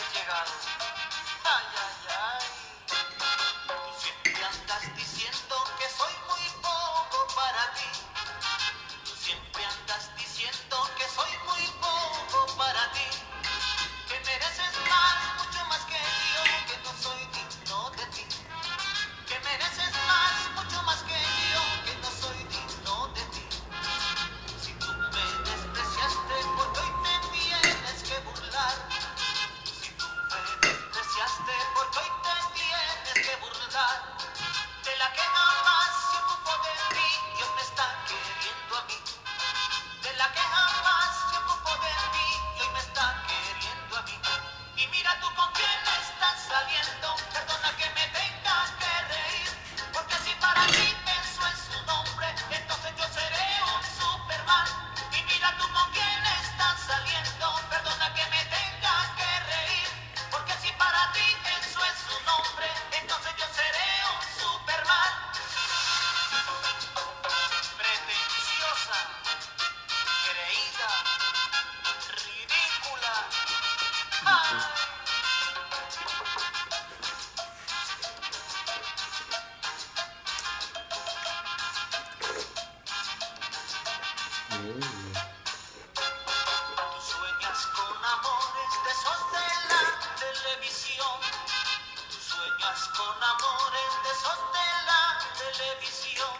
哎呀！Tú sueñas con amores de sol de la televisión. Tú sueñas con amores de sol de la televisión.